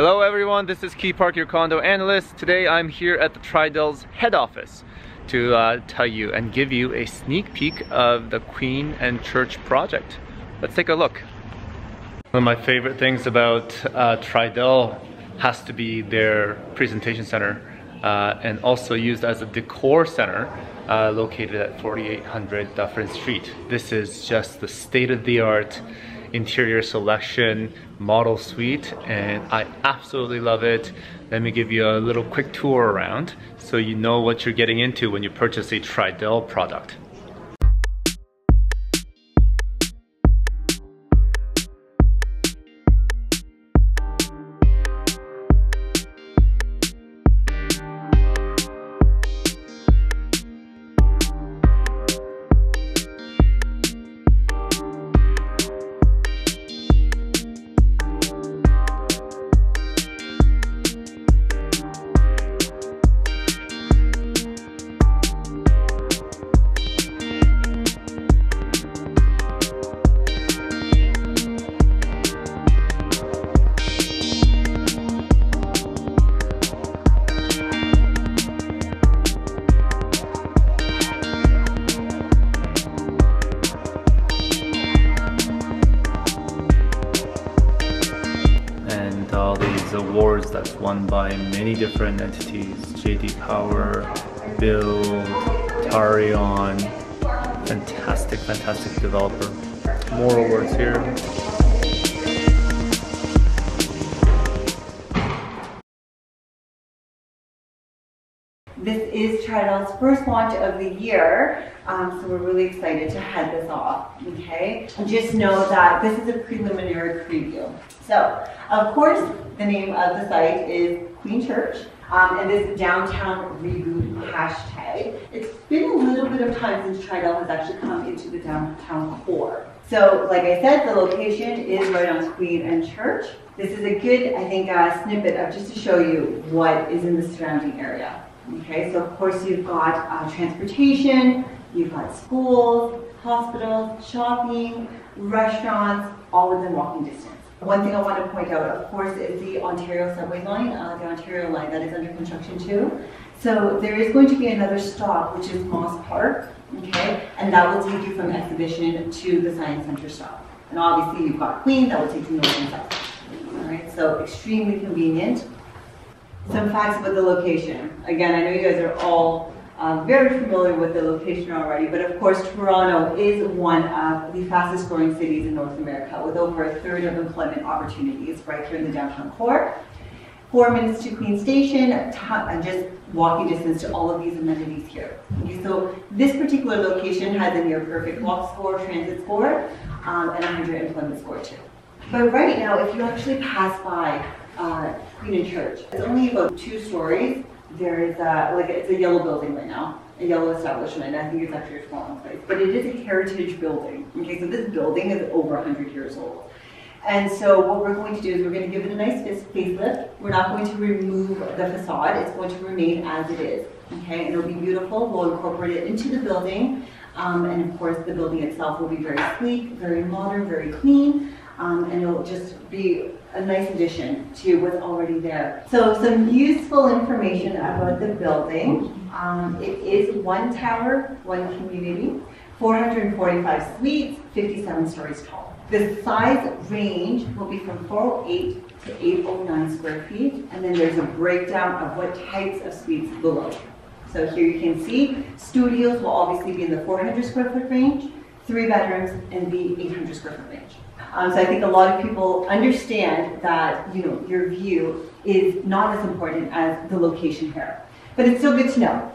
Hello everyone, this is Kee Park, your condo analyst. Today I'm here at the Tridel's head office to uh, tell you and give you a sneak peek of the Queen and Church project. Let's take a look. One of my favorite things about uh, has to be their presentation center uh, and also used as a decor center uh, located at 4800 Dufferin Street. This is just the state-of-the-art interior selection model suite and I absolutely love it. Let me give you a little quick tour around so you know what you're getting into when you purchase a Tridel product. Won by many different entities, JD Power, BILD, Tarion, fantastic, fantastic developer. More awards here. This is Tridel's first launch of the year, um, so we're really excited to head this off, okay? Just know that this is a preliminary preview. So, of course, the name of the site is Queen Church, um, and this downtown reboot hashtag. It's been a little bit of time since Tridell has actually come into the downtown core. So, like I said, the location is right on Queen and Church. This is a good, I think, uh, snippet of just to show you what is in the surrounding area. Okay, so of course you've got uh, transportation, you've got schools, hospitals, shopping, restaurants, all within walking distance. One thing I want to point out, of course, is the Ontario subway line, uh, the Ontario line that is under construction too. So there is going to be another stop, which is Moss Park, okay, and that will take you from Exhibition to the Science Center stop. And obviously you've got Queen, that will take you north and south. All right, so extremely convenient. Some facts about the location. Again, I know you guys are all uh, very familiar with the location already, but of course Toronto is one of the fastest growing cities in North America with over a third of employment opportunities right here in the downtown core. Four minutes to Queen Station, and just walking distance to all of these amenities here. Okay, so this particular location has a near perfect walk score, transit score, um, and a 100 employment score too. But right now, if you actually pass by uh, Queen and Church. It's only about two stories. There is a, like it's a yellow building right now, a yellow establishment. I think it's actually a small place, but it is a heritage building. Okay, so this building is over 100 years old. And so what we're going to do is we're going to give it a nice facelift. We're not going to remove the facade. It's going to remain as it is. Okay, and it'll be beautiful. We'll incorporate it into the building. Um, and of course, the building itself will be very sleek, very modern, very clean um, and it'll just be a nice addition to what's already there. So some useful information about the building. Um, it is one tower, one community, 445 suites, 57 stories tall. The size range will be from 408 to 809 square feet, and then there's a breakdown of what types of suites below. So here you can see studios will obviously be in the 400 square foot range, three bedrooms, and the 800 square foot range. Um, so I think a lot of people understand that you know your view is not as important as the location here. But it's still good to know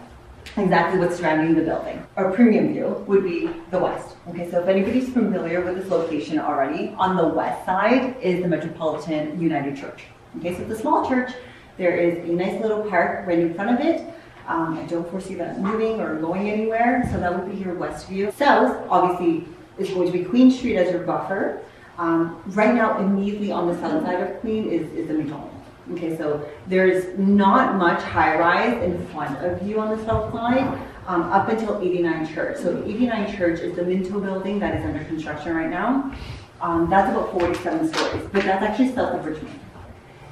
exactly what's surrounding the building. Our premium view would be the west. Okay, so if anybody's familiar with this location already, on the west side is the Metropolitan United Church. Okay, so it's a small church. There is a nice little park right in front of it. Um, I don't foresee that moving or going anywhere, so that would be your west view. South, obviously, is going to be Queen Street as your buffer. Um, right now, immediately on the south side of Queen is, is the McDonald's. Okay, so there's not much high rise in front of you on the south side um, up until 89 Church. So 89 Church is the Minto building that is under construction right now. Um, that's about 47 stories, but that's actually south of Richmond.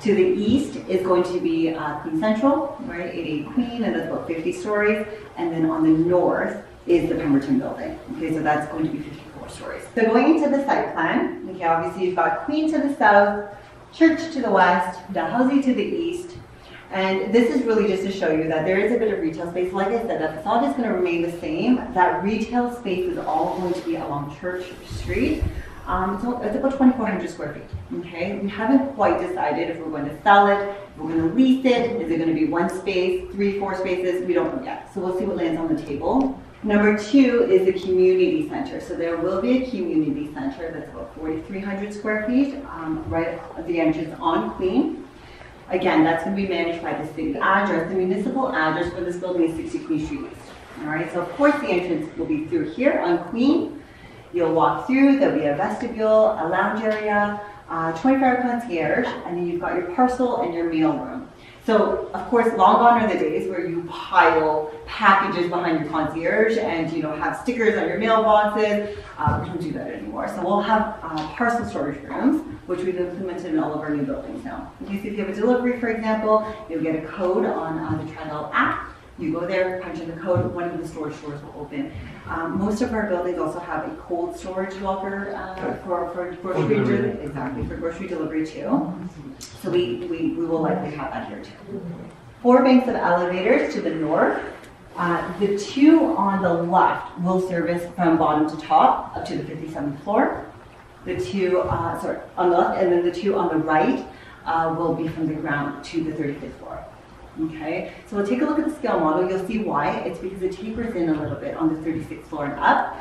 To the east is going to be uh, Queen Central, right, 88 Queen, and that's about 50 stories. And then on the north is the Pemberton building. Okay, so that's going to be 54 stories. So going into the site plan, okay, obviously you've got Queen to the south, Church to the west, Dalhousie to the east, and this is really just to show you that there is a bit of retail space. Like I said, the facade is going to remain the same. That retail space is all going to be along Church Street. Um, so it's about 2,400 square feet. Okay, we haven't quite decided if we're going to sell it, if we're going to lease it, is it going to be one space, three, four spaces? We don't know yet. So we'll see what lands on the table. Number two is the community center. So there will be a community center that's about 4,300 square feet, um, right at the entrance on Queen. Again, that's going to be managed by the city address. The municipal address for this building is 60 Queen Street East. All right, so of course the entrance will be through here on Queen. You'll walk through, there'll be a vestibule, a lounge area, uh, 24-hour concierge, and then you've got your parcel and your meal room. So, of course, long gone are the days where you pile packages behind your concierge and you know have stickers on your mailboxes. Uh, we don't do that anymore. So we'll have uh, parcel storage rooms, which we've implemented in all of our new buildings now. In case if you have a delivery, for example, you'll get a code on uh, the Tridel app you go there, punch in the code, one of the storage doors will open. Um, most of our buildings also have a cold storage locker uh, for, for grocery delivery. Exactly, for grocery delivery too. So we, we, we will likely have that here too. Four banks of elevators to the north. Uh, the two on the left will service from bottom to top up to the 57th floor. The two, uh, sorry, on the left, and then the two on the right uh, will be from the ground to the 35th floor. Okay, so we'll take a look at the scale model. You'll see why. It's because it tapers in a little bit on the 36th floor and up.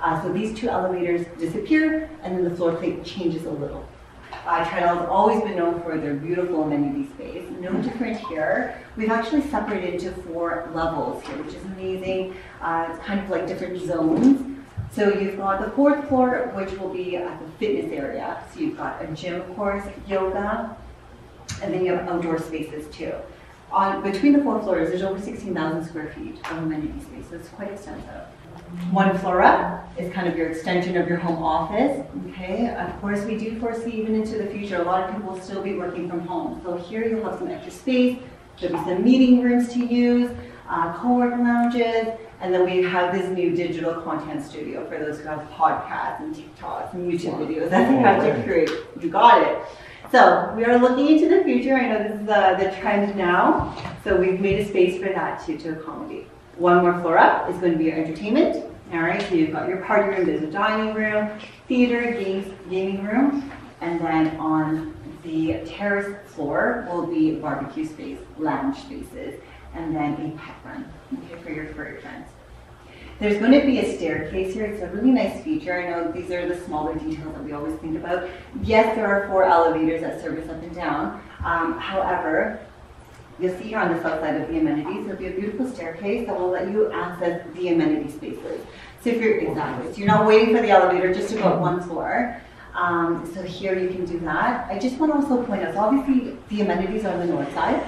Uh, so these two elevators disappear and then the floor plate changes a little. Uh, has always been known for their beautiful amenity space. No different here. We've actually separated into four levels here, which is amazing. Uh, it's kind of like different zones. So you've got the fourth floor, which will be uh, the fitness area. So you've got a gym, of course, yoga, and then you have outdoor spaces too. On, between the four floors, there's over 16,000 square feet of amenity space, so it's quite extensive. One floor up is kind of your extension of your home office. Okay, of course, we do foresee even into the future, a lot of people will still be working from home. So here you'll have some extra space. There'll be some meeting rooms to use, uh, co-work lounges, and then we have this new digital content studio for those who have podcasts and TikToks and YouTube videos that they have to create. You got it. So we are looking into the future. I know this is the, the trend now. So we've made a space for that too to accommodate. One more floor up is going to be your entertainment. All right, so you've got your party room, there's a dining room, theater, games, gaming room, and then on the terrace floor will be barbecue space, lounge spaces, and then a pet run okay, for your furry friends. There's going to be a staircase here. It's a really nice feature. I know these are the smaller details that we always think about. Yes, there are four elevators that service up and down. Um, however, You'll see here on the south side of the amenities, there'll be a beautiful staircase that will let you access the amenity spaces. So if you're, exactly, so you're not waiting for the elevator just to go up one floor. Um, so here you can do that. I just want to also point out, so obviously the amenities are on the north side.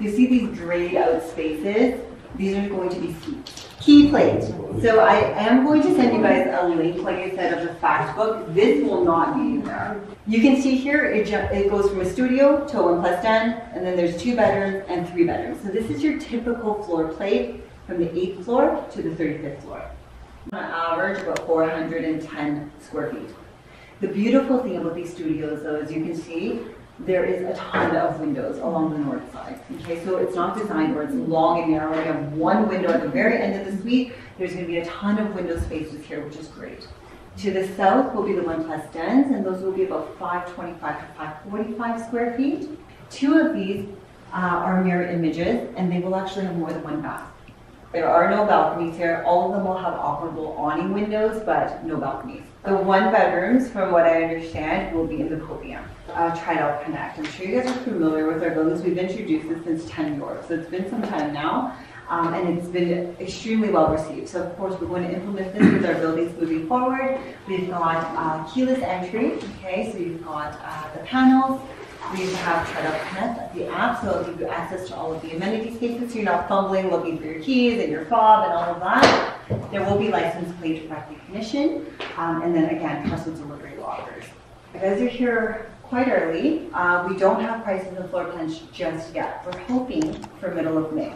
You see these drayed out spaces. These are going to be. Key plates. So I am going to send you guys a link, like I said, of the fact book. This will not be there. You can see here, it, it goes from a studio to a one plus den, and then there's two bedrooms and three bedrooms. So this is your typical floor plate from the 8th floor to the 35th floor. On average, about 410 square feet. The beautiful thing about these studios, though, as you can see, there is a ton of windows along the north side. Okay, so it's not designed where it's long and narrow. We have one window at the very end of the suite. There's going to be a ton of window spaces here, which is great. To the south will be the one plus dens, and those will be about 525 to 545 square feet. Two of these uh, are mirror images, and they will actually have more than one bath. There are no balconies here. All of them will have operable awning windows, but no balconies. The one bedrooms, from what I understand, will be in the podium. Uh, Tridel Connect. I'm sure you guys are familiar with our buildings. We've introduced this since 10 York, so it's been some time now. Um, and it's been extremely well received. So of course we're going to implement this with our buildings moving forward. We've got uh, keyless entry, okay, so you've got uh, the panels, we have Tridel Connect, the app, so it'll give you access to all of the amenities cases, so you're not fumbling looking for your keys and your fob and all of that. There will be license plate recognition, um, and then again, parcel delivery lockers. You guys are here quite early. Uh, we don't have prices and floor plans just yet. We're hoping for middle of May.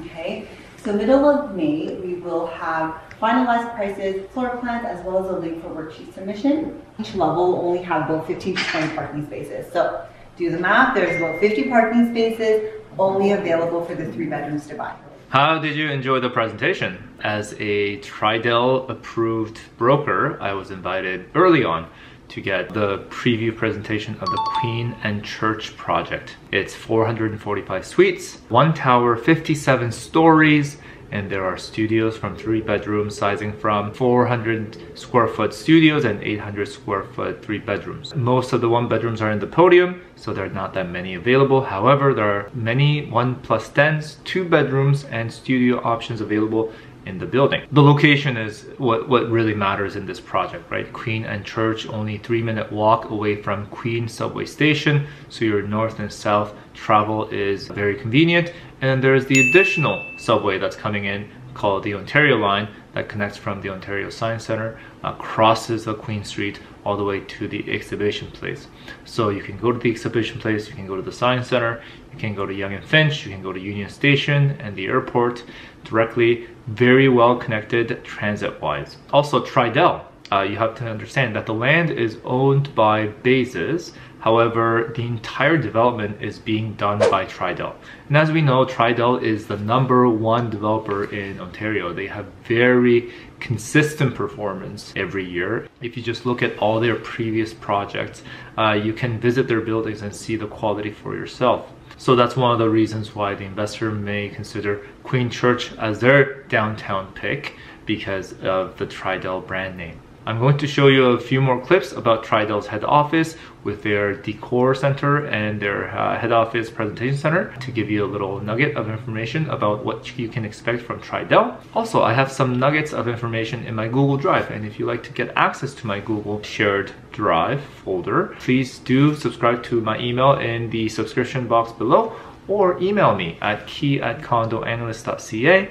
Okay, so middle of May, we will have finalized prices, floor plans, as well as a link for worksheet submission. Each level will only have about 15 to 20 parking spaces. So do the math, there's about 50 parking spaces only available for the three bedrooms to buy. How did you enjoy the presentation? As a Tridel approved broker, I was invited early on to get the preview presentation of the Queen and Church project. It's 445 suites, one tower, 57 stories, and there are studios from three bedrooms sizing from 400 square foot studios and 800 square foot three bedrooms. Most of the one bedrooms are in the podium, so there are not that many available. However, there are many one plus 10s, two bedrooms and studio options available in the building. The location is what, what really matters in this project, right? Queen and Church, only three minute walk away from Queen subway station. So your north and south travel is very convenient. And there's the additional subway that's coming in called the Ontario line that connects from the Ontario Science Center, uh, crosses the Queen Street all the way to the exhibition place. So you can go to the exhibition place, you can go to the Science Center, you can go to Yonge and Finch, you can go to Union Station and the airport directly, very well connected transit-wise. Also Tridel, uh, you have to understand that the land is owned by Bazis, However, the entire development is being done by Tridel. And as we know, Tridel is the number one developer in Ontario. They have very consistent performance every year. If you just look at all their previous projects, uh, you can visit their buildings and see the quality for yourself. So that's one of the reasons why the investor may consider Queen Church as their downtown pick because of the Tridel brand name. I'm going to show you a few more clips about Tridel's head office with their decor center and their uh, head office presentation center to give you a little nugget of information about what you can expect from Tridel. Also, I have some nuggets of information in my Google Drive and if you like to get access to my Google shared drive folder, please do subscribe to my email in the subscription box below or email me at key at condoanalyst.ca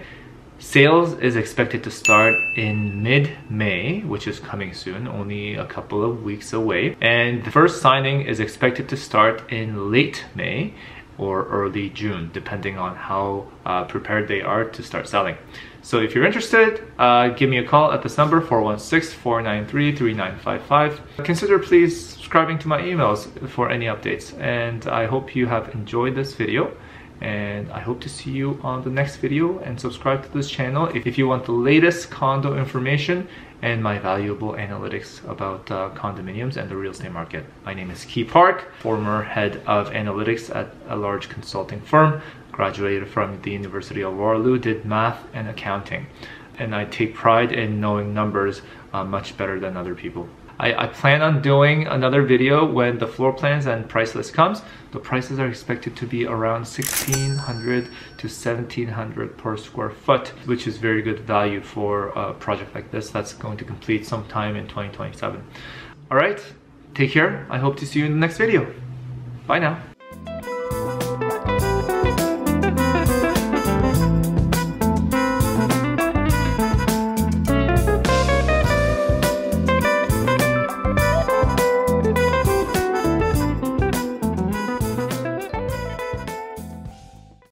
Sales is expected to start in mid-May, which is coming soon, only a couple of weeks away. And the first signing is expected to start in late May or early June, depending on how uh, prepared they are to start selling. So if you're interested, uh, give me a call at this number, 416-493-3955. Consider please subscribing to my emails for any updates. And I hope you have enjoyed this video and I hope to see you on the next video and subscribe to this channel if you want the latest condo information and my valuable analytics about uh, condominiums and the real estate market. My name is Kee Park, former head of analytics at a large consulting firm, graduated from the University of Waterloo, did math and accounting. And I take pride in knowing numbers uh, much better than other people. I, I, plan on doing another video when the floor plans and price list comes. The prices are expected to be around 1600 to 1700 per square foot, which is very good value for a project like this that's going to complete sometime in 2027. All right, take care. I hope to see you in the next video. Bye now.